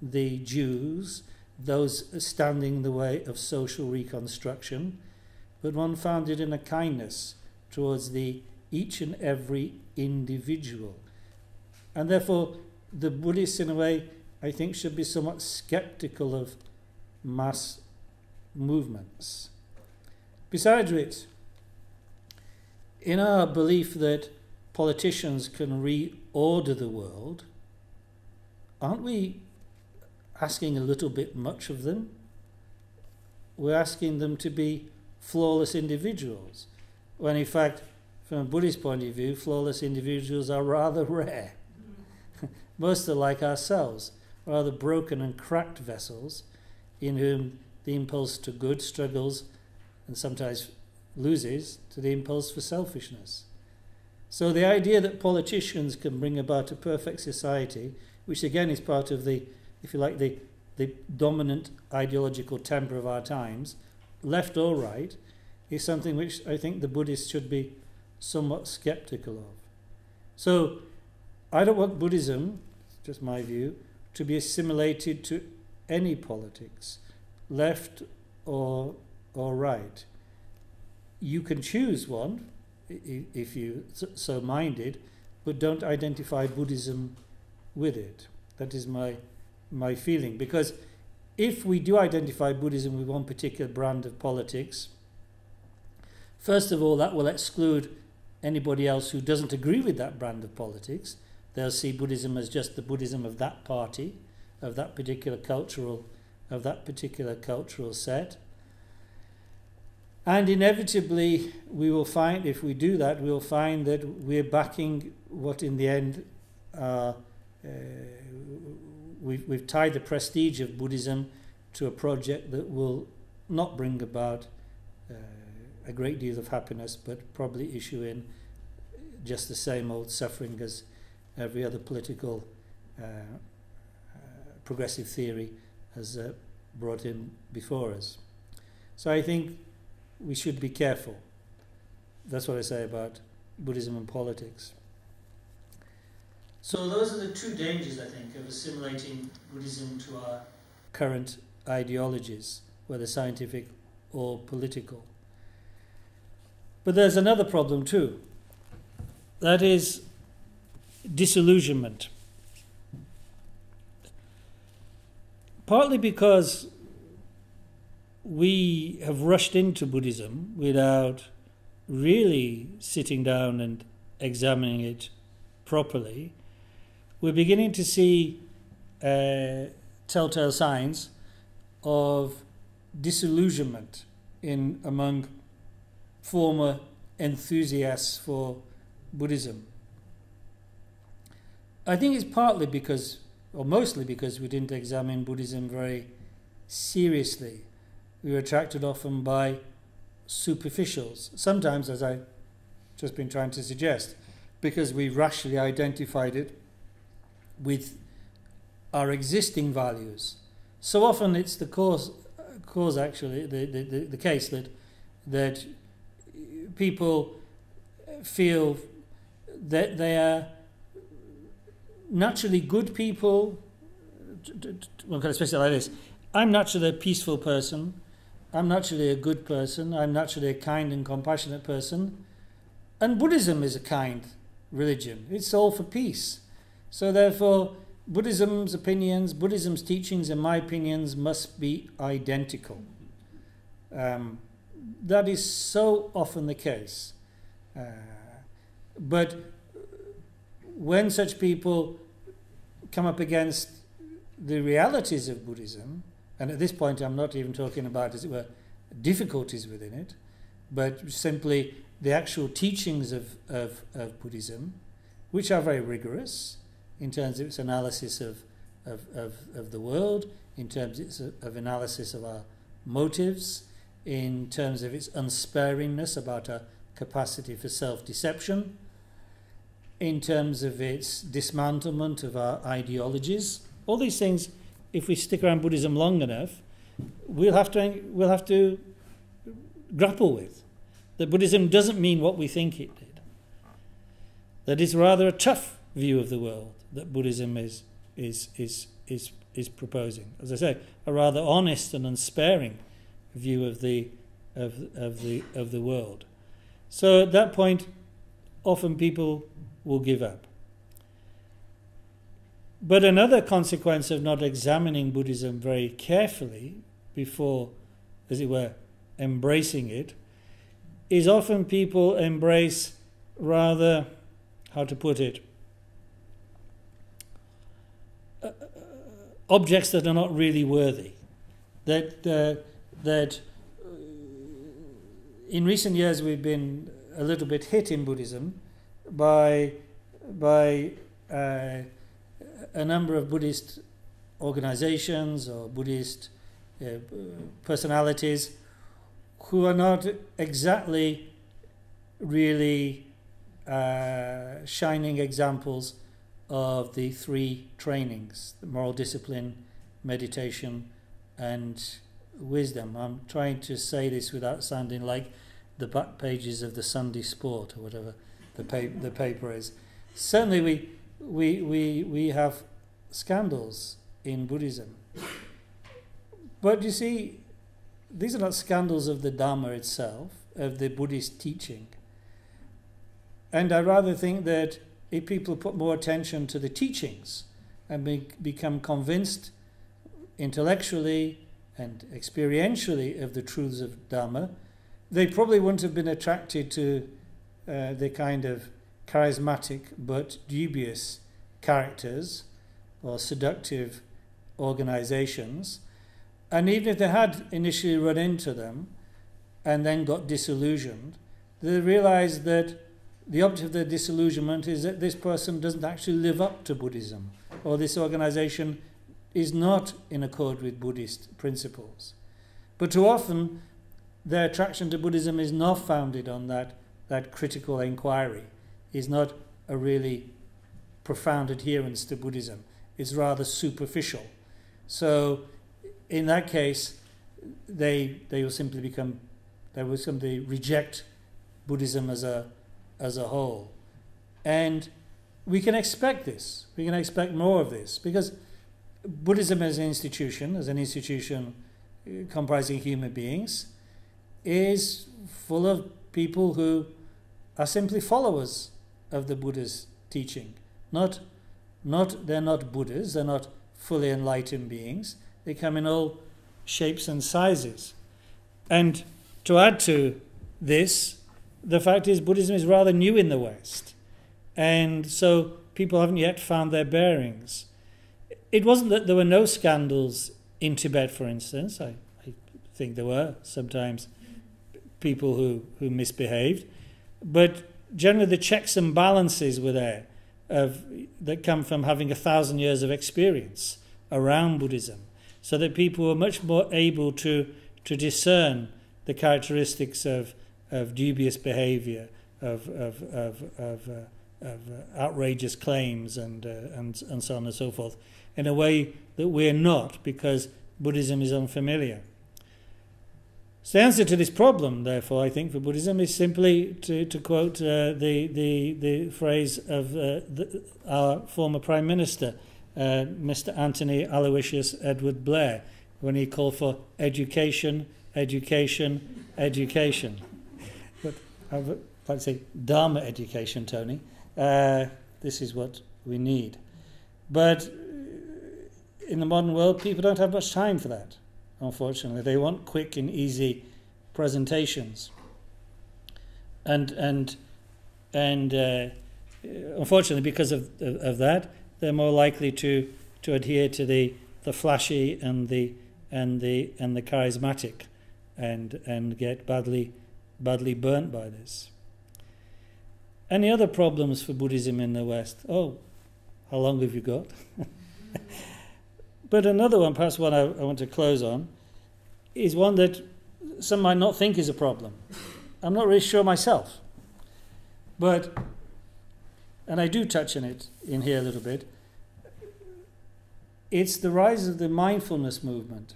the Jews, those standing in the way of social reconstruction, but one founded in a kindness towards the each and every individual. And therefore, the Buddhists, in a way, I think, should be somewhat skeptical of mass movements. Besides which, in our belief that politicians can reorder the world, aren't we asking a little bit much of them? We're asking them to be flawless individuals, when in fact, from a Buddhist point of view, flawless individuals are rather rare. Most are like ourselves, rather broken and cracked vessels in whom the impulse to good struggles and sometimes loses to the impulse for selfishness. So the idea that politicians can bring about a perfect society, which again is part of the, if you like, the, the dominant ideological temper of our times, left or right, is something which I think the Buddhists should be somewhat skeptical of. So I don't want Buddhism, just my view, to be assimilated to any politics, left or, or right. You can choose one if you so minded, but don't identify Buddhism with it. That is my my feeling. Because if we do identify Buddhism with one particular brand of politics, first of all, that will exclude anybody else who doesn't agree with that brand of politics. They'll see Buddhism as just the Buddhism of that party, of that particular cultural, of that particular cultural set. And inevitably, we will find, if we do that, we'll find that we're backing what in the end uh, uh, we've, we've tied the prestige of Buddhism to a project that will not bring about uh, a great deal of happiness, but probably issue in just the same old suffering as every other political uh, uh, progressive theory has uh, brought in before us. So I think we should be careful. That's what I say about Buddhism and politics. So those are the two dangers, I think, of assimilating Buddhism to our current ideologies, whether scientific or political. But there's another problem too. That is disillusionment. Partly because we have rushed into Buddhism without really sitting down and examining it properly, we're beginning to see uh, telltale signs of disillusionment in among former enthusiasts for Buddhism. I think it's partly because, or mostly because, we didn't examine Buddhism very seriously we were attracted often by superficials. Sometimes, as I've just been trying to suggest, because we rashly identified it with our existing values. So often it's the cause, cause actually, the, the, the, case that, that people feel that they are naturally good people. One can like this. I'm naturally a peaceful person. I'm naturally a good person. I'm naturally a kind and compassionate person. And Buddhism is a kind religion. It's all for peace. So therefore, Buddhism's opinions, Buddhism's teachings, and my opinions must be identical. Um, that is so often the case. Uh, but when such people come up against the realities of Buddhism, And at this point, I'm not even talking about, as it were, difficulties within it, but simply the actual teachings of, of, of Buddhism, which are very rigorous in terms of its analysis of, of, of, of the world, in terms of, its, of analysis of our motives, in terms of its unsparingness about our capacity for self deception, in terms of its dismantlement of our ideologies. All these things, if we stick around Buddhism long enough, we'll have to, we'll have to grapple with. That Buddhism doesn't mean what we think it did. That it's rather a tough view of the world that Buddhism is, is, is, is, is proposing. As I say, a rather honest and unsparing view of the, of, of, the, of the world. So at that point, often people will give up. But another consequence of not examining Buddhism very carefully before, as it were, embracing it, is often people embrace rather, how to put it, uh, objects that are not really worthy. That, uh, that uh, in recent years we've been a little bit hit in Buddhism by, by uh, a number of Buddhist organizations or Buddhist uh, personalities who are not exactly really uh, shining examples of the three trainings the moral discipline, meditation, and wisdom. I'm trying to say this without sounding like the back pages of the Sunday Sport or whatever the, pa- the paper is. Certainly, we, we, we, we have scandals in Buddhism. But you see, these are not scandals of the Dharma itself, of the Buddhist teaching. And I rather think that if people put more attention to the teachings and be, become convinced intellectually and experientially of the truths of Dharma, they probably wouldn't have been attracted to uh, the kind of charismatic but dubious characters or seductive organizations and even if they had initially run into them and then got disillusioned, they realized that the object of their disillusionment is that this person doesn't actually live up to Buddhism, or this organization is not in accord with Buddhist principles. But too often, their attraction to Buddhism is not founded on that, that critical inquiry, is not a really profound adherence to Buddhism. It's rather superficial. So in that case, they they will simply become they will simply reject Buddhism as a as a whole, and we can expect this. We can expect more of this because Buddhism as an institution, as an institution uh, comprising human beings, is full of people who are simply followers of the Buddha's teaching. Not, not they're not Buddhas. They're not fully enlightened beings. They come in all shapes and sizes. And to add to this, the fact is Buddhism is rather new in the West. And so people haven't yet found their bearings. It wasn't that there were no scandals in Tibet, for instance. I, I think there were sometimes people who, who misbehaved. But generally, the checks and balances were there of, that come from having a thousand years of experience around Buddhism so that people were much more able to, to discern the characteristics of, of dubious behavior, of, of, of, of, uh, of uh, outrageous claims, and, uh, and, and so on and so forth, in a way that we're not because Buddhism is unfamiliar. So the answer to this problem, therefore, I think for Buddhism is simply to, to quote uh, the, the, the phrase of uh, the, our former Prime Minister, uh, Mr. Anthony Aloysius Edward Blair when he called for education, education, education. But I would say Dharma education, Tony. Uh, this is what we need. But in the modern world, people don't have much time for that, unfortunately. They want quick and easy presentations. And, and, and uh, unfortunately, because of, of, of that, they're more likely to, to adhere to the, the flashy and the, and the and the charismatic, and and get badly badly burnt by this. Any other problems for Buddhism in the West? Oh, how long have you got? but another one, perhaps one I, I want to close on, is one that some might not think is a problem. I'm not really sure myself. But, and I do touch on it in here a little bit, it's the rise of the mindfulness movement.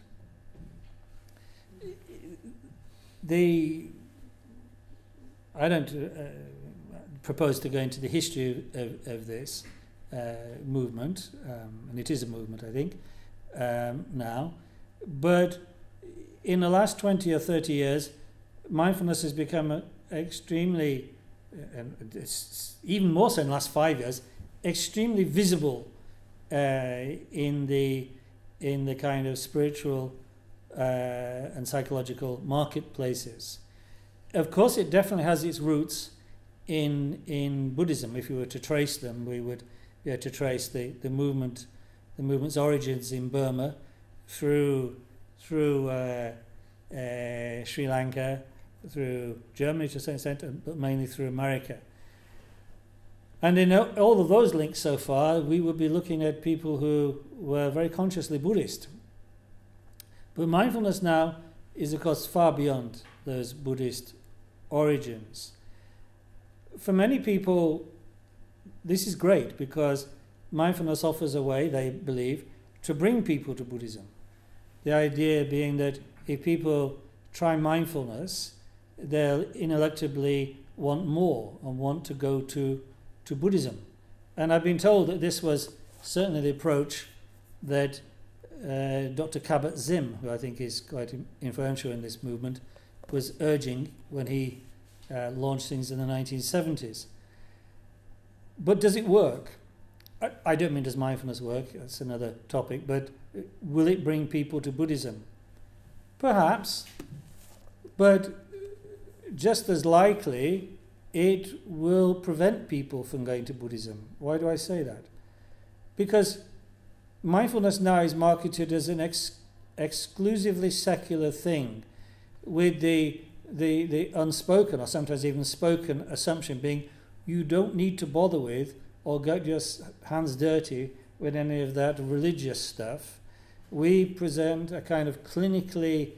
The, I don't uh, propose to go into the history of, of this uh, movement, um, and it is a movement, I think, um, now, but in the last 20 or 30 years, mindfulness has become extremely, uh, and even more so in the last five years, extremely visible uh, in the in the kind of spiritual uh, and psychological marketplaces. Of course, it definitely has its roots in in Buddhism. If you were to trace them, we would be able to trace the, the movement, the movement's origins in Burma through through uh, uh, Sri Lanka, through Germany to some extent, but mainly through America. And in all of those links so far, we would be looking at people who were very consciously Buddhist. But mindfulness now is, of course, far beyond those Buddhist origins. For many people, this is great because mindfulness offers a way, they believe, to bring people to Buddhism. The idea being that if people try mindfulness, they'll ineluctably want more and want to go to, to Buddhism. And I've been told that this was certainly the approach that uh, Dr. Kabat-Zinn, who I think is quite influential in this movement, was urging when he uh, launched things in the 1970s. But does it work? I, I don't mean does mindfulness work, that's another topic, but will it bring people to Buddhism? Perhaps, but just as likely, it will prevent people from going to Buddhism. Why do I say that? Because mindfulness now is marketed as an ex- exclusively secular thing, with the, the, the unspoken or sometimes even spoken assumption being you don't need to bother with or get your hands dirty with any of that religious stuff. We present a kind of clinically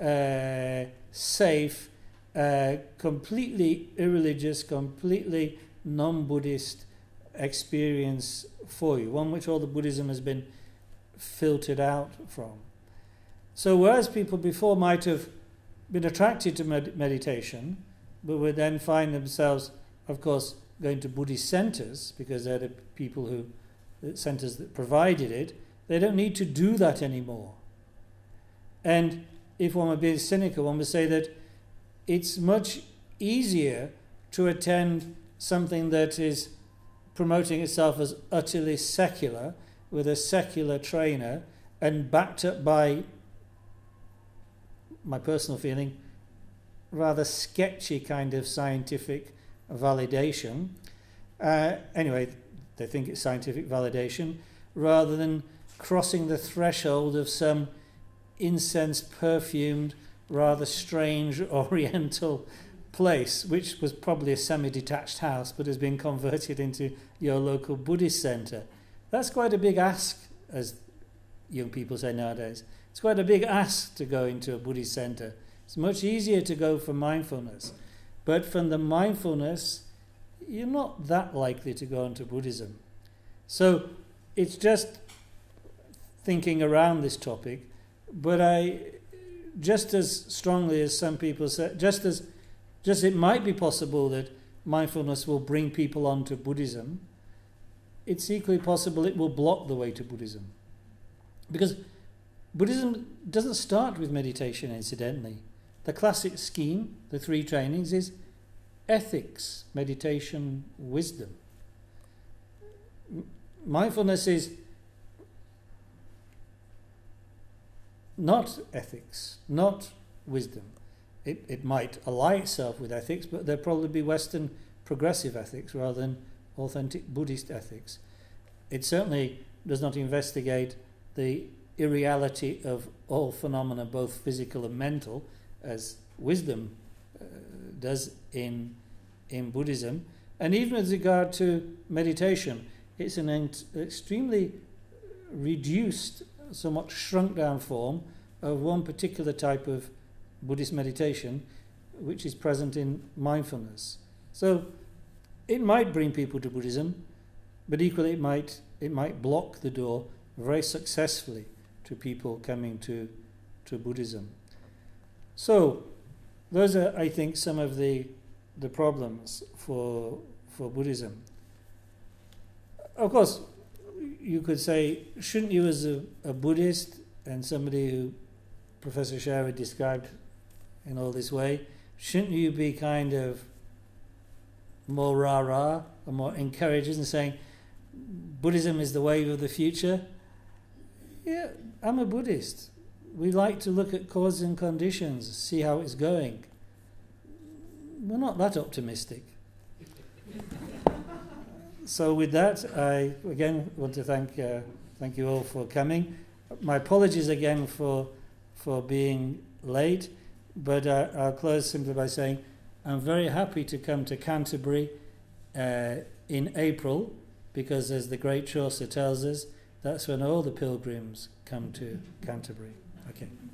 uh, safe, uh, completely irreligious, completely non Buddhist experience for you, one which all the Buddhism has been filtered out from. So, whereas people before might have been attracted to med- meditation, but would then find themselves, of course, going to Buddhist centers because they're the people who, the centers that provided it, they don't need to do that anymore. And if one would be cynical, one would say that it's much easier to attend something that is promoting itself as utterly secular with a secular trainer and backed up by my personal feeling rather sketchy kind of scientific validation. Uh, anyway, they think it's scientific validation rather than crossing the threshold of some incense perfumed, rather strange oriental place, which was probably a semi detached house but has been converted into your local Buddhist centre. That's quite a big ask, as young people say nowadays. It's quite a big ask to go into a Buddhist centre. It's much easier to go for mindfulness. But from the mindfulness, you're not that likely to go into Buddhism. So it's just thinking around this topic, but I just as strongly as some people say, just as just it might be possible that mindfulness will bring people onto Buddhism, it's equally possible it will block the way to Buddhism. Because Buddhism doesn't start with meditation, incidentally. The classic scheme, the three trainings, is ethics, meditation, wisdom. Mindfulness is not ethics, not wisdom. It, it might ally itself with ethics, but there'll probably be Western progressive ethics rather than authentic Buddhist ethics. It certainly does not investigate the irreality of all phenomena, both physical and mental, as wisdom uh, does in in Buddhism, and even with regard to meditation, it's an ent- extremely reduced, somewhat shrunk down form of one particular type of Buddhist meditation, which is present in mindfulness. So it might bring people to Buddhism, but equally it might it might block the door very successfully to people coming to to Buddhism. So those are, I think, some of the the problems for for Buddhism. Of course, you could say, shouldn't you, as a, a Buddhist and somebody who Professor Sherwood described in all this way, shouldn't you be kind of more rah rah or more encouraging and saying Buddhism is the way of the future? Yeah, I'm a Buddhist. We like to look at causes and conditions, see how it's going. We're not that optimistic. so, with that, I again want to thank uh, thank you all for coming. My apologies again for for being late. But uh, I'll close simply by saying I'm very happy to come to Canterbury uh, in April because, as the great Chaucer tells us, that's when all the pilgrims come to Canterbury. Okay.